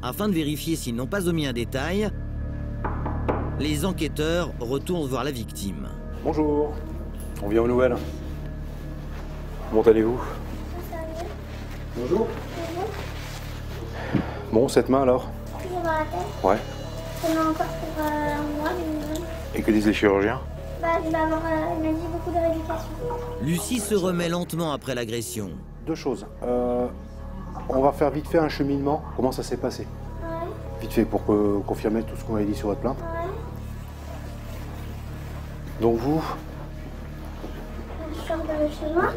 Afin de vérifier s'ils n'ont pas omis un détail, les enquêteurs retournent voir la victime. Bonjour, on vient aux nouvelles. Comment allez-vous? Bonjour. Bon, cette main alors? Toujours dans la tête? Ouais. Ça m'a encore pour euh, un mois, minimum. Et que disent les chirurgiens? Bah, euh, il m'a dit beaucoup de rééducation. Lucie se remet lentement après l'agression. Deux choses. Euh, on va faire vite fait un cheminement. Comment ça s'est passé Vite fait pour que- confirmer tout ce qu'on avait dit sur votre plainte. ouais. Donc vous, Je sors de chez moi.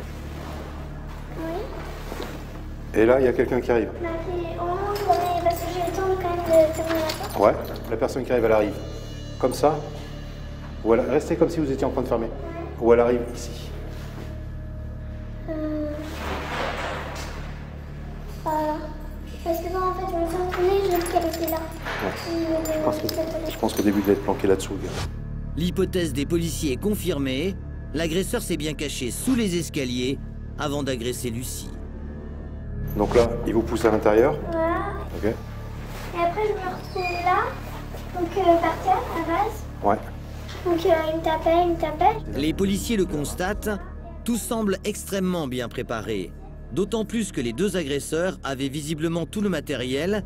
Oui. et là, il y a quelqu'un qui arrive. Bah, puis au moment où on est... Parce que j'ai le temps quand même de terminer la porte. Ouais. La personne qui arrive, elle arrive. Comme ça. Ou elle- Restez comme si vous étiez en train de fermer. Ou elle arrive ici. Je pense que- Je pense qu'au début, il devait être planqué là-dessous. L'hypothèse des policiers est confirmée. L'agresseur s'est bien caché sous les escaliers avant d'agresser Lucie. Donc là, il vous pousse à l'intérieur. Voilà. Ok. Et après je me retrouvais là, donc euh, par terre à la base. Ouais. Donc euh, il me tapait, il me tapait. Les policiers le constatent, tout semble extrêmement bien préparé. D'autant plus que les deux agresseurs avaient visiblement tout le matériel,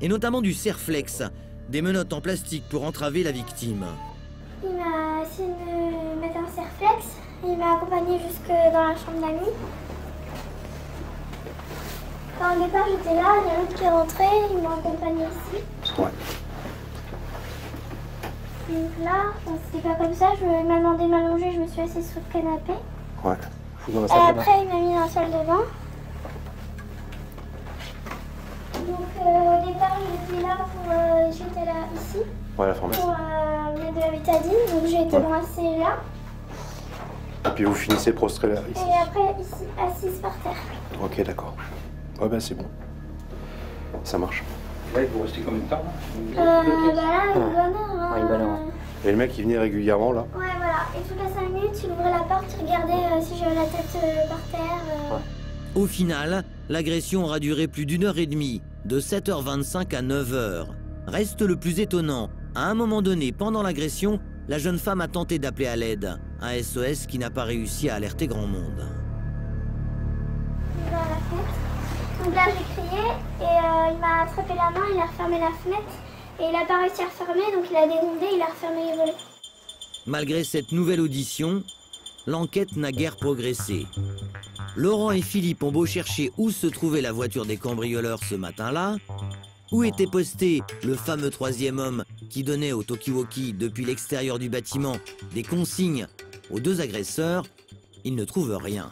et notamment du serflex, des menottes en plastique pour entraver la victime. Il m'a essayé de me mettre un serflex. Il m'a accompagné jusque dans la chambre d'amis. Enfin, au départ, j'étais là, il y a l'autre qui est rentré, il m'a accompagné ici. Ouais. Donc là, c'était pas comme ça, je, il m'a demandé de m'allonger, je me suis assise sur le canapé. Ouais. Fous dans la Et bain. après, il m'a mis dans la salle de bain. Donc euh, au départ, j'étais là pour. euh, j'étais là ici Ouais, la pharmacie. pour euh, mettre de la bétadine, donc j'ai été Ouais. brassée là. Et puis vous finissez prostré là, ici. Et après, ici, assise par terre. Ok, d'accord. Ouais, ben c'est bon. Ça marche. Là, il faut rester combien de temps Euh, bah là, une bonne heure. hein. Ouais, une bonne heure. Et le mec, il venait régulièrement là? Ouais. Et toutes les 5 minutes, il ouvrait la porte, il regardait euh, si j'avais la tête euh, par terre. euh. Au final, l'agression aura duré plus d'une heure et demie, de 7h25 à 9h. Reste le plus étonnant, à un moment donné, pendant l'agression, la jeune femme a tenté d'appeler à l'aide, un SOS qui n'a pas réussi à alerter grand monde. La fenêtre. Donc là, j'ai crié et euh, il m'a attrapé la main, il a refermé la fenêtre. Et il a pas réussi à refermer, donc il a dénudé, il a refermé les volets. Malgré cette nouvelle audition, l'enquête n'a guère progressé. Laurent et Philippe ont beau chercher où se trouvait la voiture des cambrioleurs ce matin-là, où était posté le fameux troisième homme qui donnait au Tokiwoki depuis l'extérieur du bâtiment des consignes aux deux agresseurs, ils ne trouvent rien.